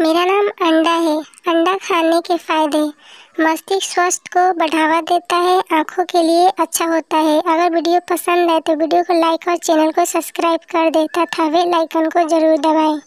मेरा नाम अंडा है। अंडा खाने के फ़ायदे। मस्तिष्क स्वास्थ्य को बढ़ावा देता है, आँखों के लिए अच्छा होता है। अगर वीडियो पसंद आए तो वीडियो को लाइक और चैनल को सब्सक्राइब कर दे तथा वे लाइकन को ज़रूर दबाएँ।